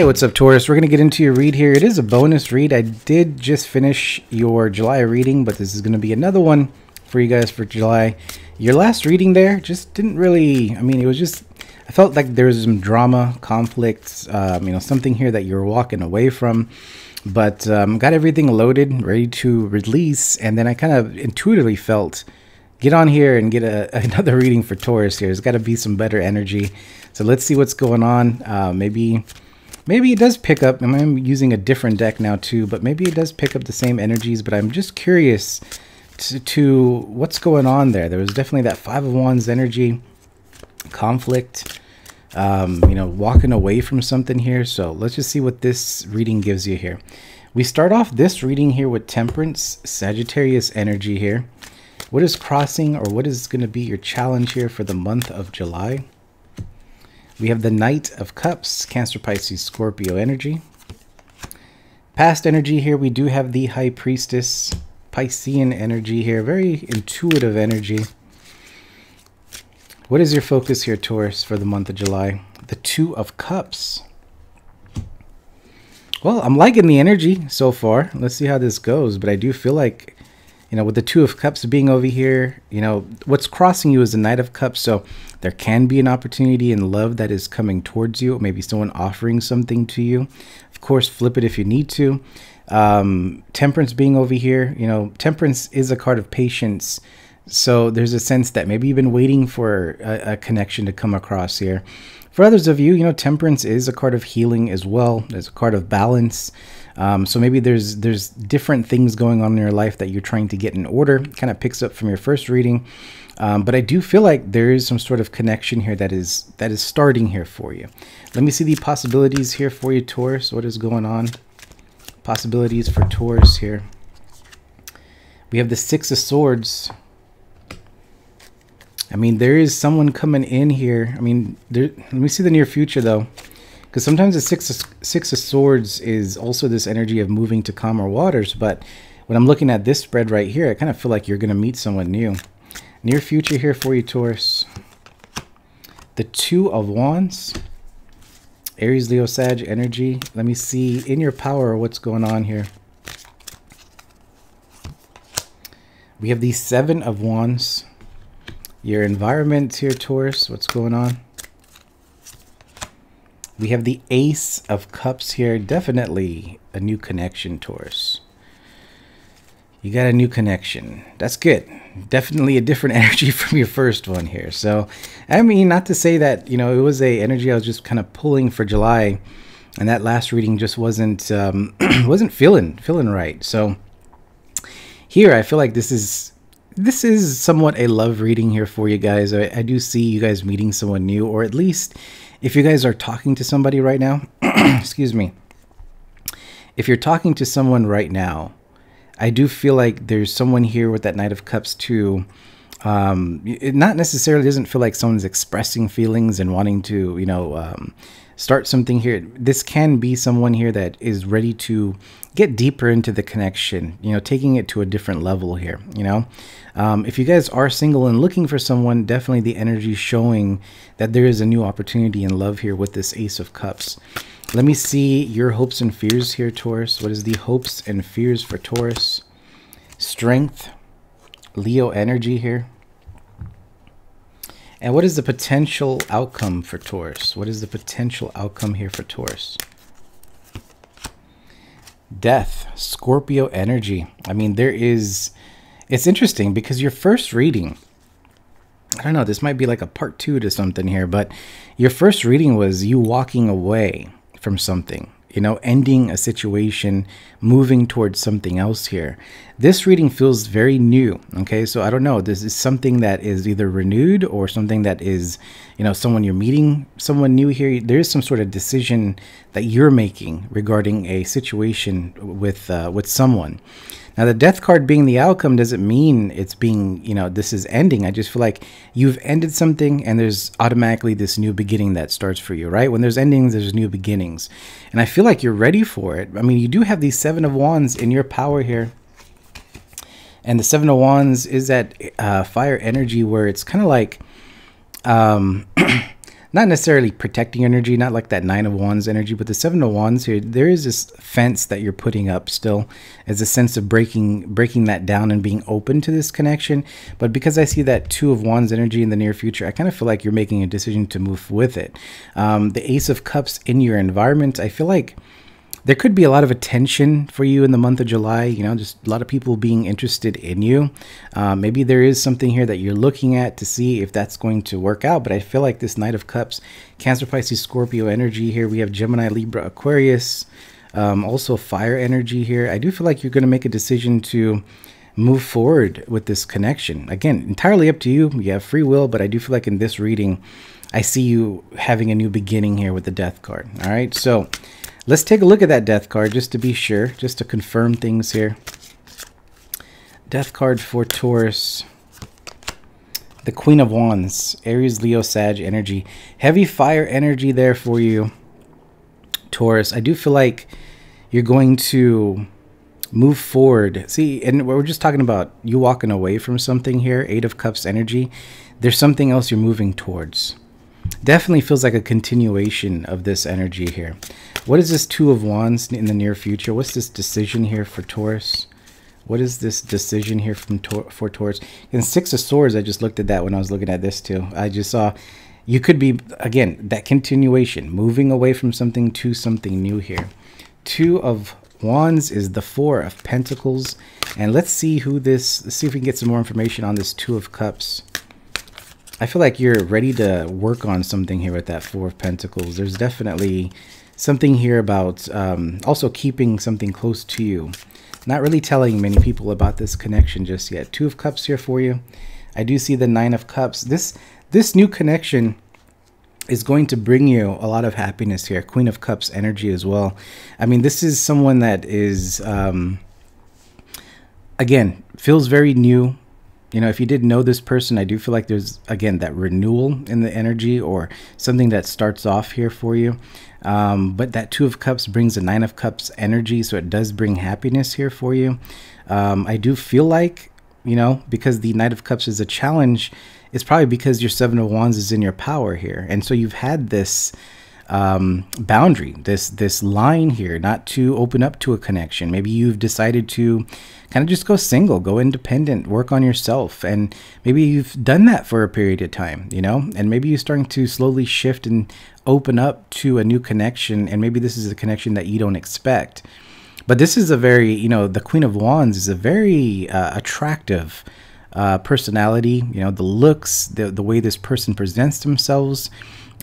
Hey, what's up, Taurus? We're going to get into your read here. It is a bonus read. I did just finish your July reading, but this is going to be another one for you guys for July. Your last reading there just didn't really, I mean, it was just, I felt like there was some drama, conflicts, um, you know, something here that you're walking away from. But um, got everything loaded, ready to release, and then I kind of intuitively felt get on here and get a, another reading for Taurus here. There's got to be some better energy. So let's see what's going on. Uh, maybe maybe it does pick up. I'm using a different deck now too, but maybe it does pick up the same energies. But I'm just curious to, to what's going on there. There was definitely that Five of Wands energy, conflict, um, you know, walking away from something here. So let's just see what this reading gives you here. We start off this reading here with Temperance, Sagittarius energy here. What is crossing or what is going to be your challenge here for the month of July? We have the Knight of Cups, Cancer, Pisces, Scorpio energy. Past energy here, we do have the High Priestess, Piscean energy here. Very intuitive energy. What is your focus here, Taurus, for the month of July? The Two of Cups. Well, I'm liking the energy so far. Let's see how this goes. But I do feel like you know, with the Two of Cups being over here, you know, what's crossing you is the Knight of Cups. So there can be an opportunity in love that is coming towards you, maybe someone offering something to you. Of course, flip it if you need to. Um, temperance being over here, you know, Temperance is a card of patience. So there's a sense that maybe you've been waiting for a, a connection to come across here. For others of you, you know, Temperance is a card of healing as well. There's a card of balance. Um, so maybe there's there's different things going on in your life that you're trying to get in order. Kind of picks up from your first reading, um, but I do feel like there is some sort of connection here that is that is starting here for you. Let me see the possibilities here for you, Taurus. What is going on? Possibilities for Taurus here. We have the Six of Swords. I mean, there is someone coming in here. I mean, there, let me see the near future though. Because sometimes the six of, six of swords is also this energy of moving to calmer waters. But when I'm looking at this spread right here, I kind of feel like you're going to meet someone new. Near future here for you, Taurus. The two of wands. Aries, Leo, Sag energy. Let me see in your power what's going on here. We have the seven of wands. Your environment here, Taurus. What's going on? We have the Ace of Cups here. Definitely a new connection, Taurus. You got a new connection. That's good. Definitely a different energy from your first one here. So, I mean, not to say that, you know, it was a energy I was just kind of pulling for July and that last reading just wasn't um, wasn't feeling feeling right. So here I feel like this is this is somewhat a love reading here for you guys. I, I do see you guys meeting someone new or at least if you guys are talking to somebody right now, excuse me, if you're talking to someone right now, I do feel like there's someone here with that Knight of Cups too. Um, it not necessarily doesn't feel like someone's expressing feelings and wanting to, you know, um, start something here. This can be someone here that is ready to get deeper into the connection, you know, taking it to a different level here, you know. Um, if you guys are single and looking for someone, definitely the energy showing that there is a new opportunity in love here with this Ace of Cups. Let me see your hopes and fears here, Taurus. What is the hopes and fears for Taurus? Strength, Leo energy here. And what is the potential outcome for Taurus? What is the potential outcome here for Taurus? Death, Scorpio energy. I mean, there is it's interesting because your first reading, I don't know, this might be like a part two to something here, but your first reading was you walking away from something, you know, ending a situation, moving towards something else here. This reading feels very new. Okay. So I don't know. This is something that is either renewed or something that is, you know, someone you're meeting, someone new here. There is some sort of decision that you're making regarding a situation with, uh, with someone. Now, the death card being the outcome doesn't mean it's being, you know, this is ending. I just feel like you've ended something and there's automatically this new beginning that starts for you, right? When there's endings, there's new beginnings. And I feel like you're ready for it. I mean, you do have these Seven of Wands in your power here. And the Seven of Wands is that uh, fire energy where it's kind of like, um, not necessarily protecting energy, not like that nine of wands energy, but the seven of wands here, there is this fence that you're putting up still as a sense of breaking breaking that down and being open to this connection. But because I see that two of wands energy in the near future, I kind of feel like you're making a decision to move with it. Um, the ace of cups in your environment, I feel like there could be a lot of attention for you in the month of July. You know, just a lot of people being interested in you. Uh, maybe there is something here that you're looking at to see if that's going to work out. But I feel like this Knight of Cups, Cancer, Pisces, Scorpio energy here. We have Gemini, Libra, Aquarius, um, also fire energy here. I do feel like you're going to make a decision to move forward with this connection. Again, entirely up to you. You have free will, but I do feel like in this reading, I see you having a new beginning here with the Death card. All right, so Let's take a look at that death card just to be sure, just to confirm things here. Death card for Taurus. The Queen of Wands, Aries, Leo, Sag energy. Heavy fire energy there for you, Taurus. I do feel like you're going to move forward. See, and we're just talking about you walking away from something here, Eight of Cups energy. There's something else you're moving towards. Definitely feels like a continuation of this energy here. What is this Two of Wands in the near future? What's this decision here for Taurus? What is this decision here from for Taurus? And Six of Swords, I just looked at that when I was looking at this too. I just saw you could be, again, that continuation, moving away from something to something new here. Two of Wands is the Four of Pentacles. And let's see who this, let's see if we can get some more information on this Two of Cups. I feel like you're ready to work on something here with that Four of Pentacles. There's definitely something here about um, also keeping something close to you. Not really telling many people about this connection just yet. Two of Cups here for you. I do see the Nine of Cups. This this new connection is going to bring you a lot of happiness here. Queen of Cups energy as well. I mean, this is someone that is, um, again, feels very new, you know, if you did know this person, I do feel like there's, again, that renewal in the energy or something that starts off here for you. Um, but that Two of Cups brings a Nine of Cups energy, so it does bring happiness here for you. Um, I do feel like, you know, because the Knight of Cups is a challenge, it's probably because your Seven of Wands is in your power here. And so you've had this um, boundary, this this line here, not to open up to a connection. Maybe you've decided to kind of just go single, go independent, work on yourself, and maybe you've done that for a period of time, you know, and maybe you're starting to slowly shift and open up to a new connection, and maybe this is a connection that you don't expect. But this is a very, you know, the Queen of Wands is a very uh, attractive uh, personality. You know, the looks, the the way this person presents themselves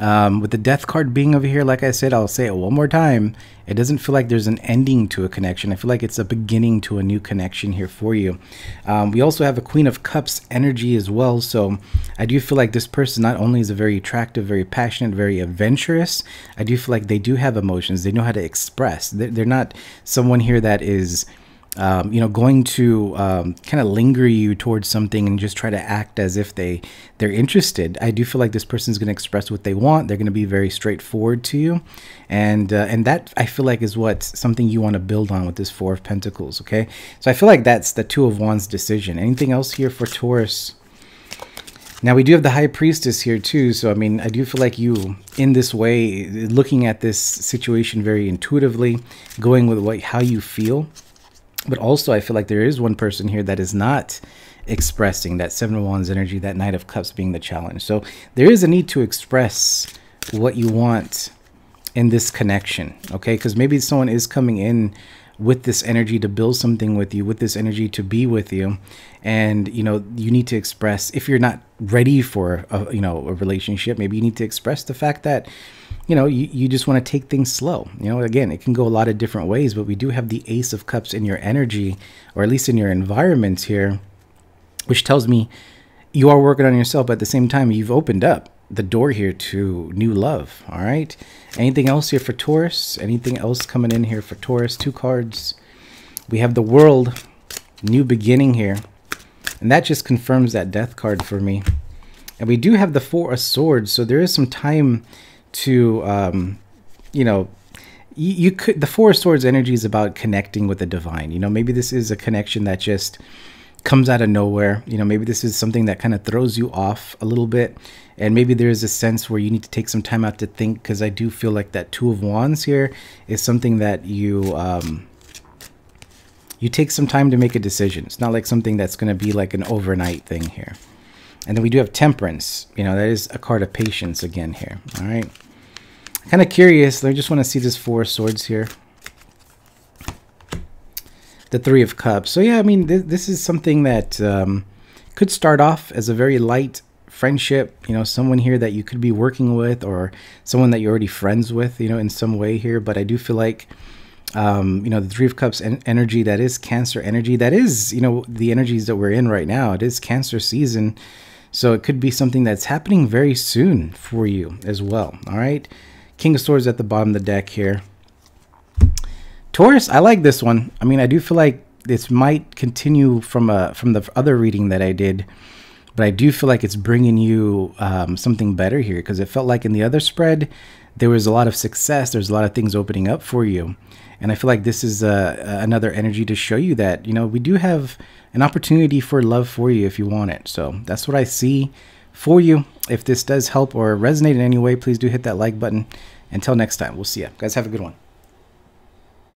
um, with the death card being over here, like I said, I'll say it one more time. It doesn't feel like there's an ending to a connection. I feel like it's a beginning to a new connection here for you. Um, we also have a Queen of Cups energy as well. So I do feel like this person not only is a very attractive, very passionate, very adventurous, I do feel like they do have emotions. They know how to express. They're, they're not someone here that is um, you know, going to um, kind of linger you towards something and just try to act as if they they're interested. I do feel like this person's going to express what they want. They're going to be very straightforward to you, and uh, and that I feel like is what something you want to build on with this Four of Pentacles. Okay, so I feel like that's the Two of Wands decision. Anything else here for Taurus? Now we do have the High Priestess here too, so I mean, I do feel like you, in this way, looking at this situation very intuitively, going with what how you feel but also, I feel like there is one person here that is not expressing that Seven of Wands energy, that Knight of Cups being the challenge. So there is a need to express what you want in this connection, okay? Because maybe someone is coming in with this energy to build something with you, with this energy to be with you, and you know you need to express if you're not ready for a you know a relationship, maybe you need to express the fact that you know, you, you just want to take things slow. You know, again, it can go a lot of different ways, but we do have the Ace of Cups in your energy, or at least in your environment here, which tells me you are working on yourself, but at the same time, you've opened up the door here to new love. All right. Anything else here for Taurus? Anything else coming in here for Taurus? Two cards. We have the world, new beginning here. And that just confirms that death card for me. And we do have the Four of Swords, so there is some time to um, you know you, could the four swords energy is about connecting with the divine you know maybe this is a connection that just comes out of nowhere. You know, maybe this is something that kind of throws you off a little bit. And maybe there's a sense where you need to take some time out to think because I do feel like that Two of Wands here is something that you. Um, you take some time to make a decision. It's not like something that's going to be like an overnight thing here. And then we do have Temperance. You know, that is a card of patience again here. All right. Kind of curious. I just want to see this Four Swords here the Three of Cups. So yeah, I mean, th this is something that um, could start off as a very light friendship. You know, someone here that you could be working with, or someone that you're already friends with. You know, in some way here. But I do feel like. Um, you know, the Three of Cups en energy, that is Cancer energy. That is, you know, the energies that we're in right now. It is Cancer season. So it could be something that's happening very soon for you as well. All right. King of Swords at the bottom of the deck here. Taurus, I like this one. I mean, I do feel like this might continue from a from the other reading that I did, but I do feel like it's bringing you um, something better here because it felt like in the other spread there was a lot of success. There's a lot of things opening up for you, and I feel like this is uh, another energy to show you that you know we do have an opportunity for love for you if you want it. So that's what I see for you. If this does help or resonate in any way, please do hit that like button. Until next time, we'll see you guys. Have a good one.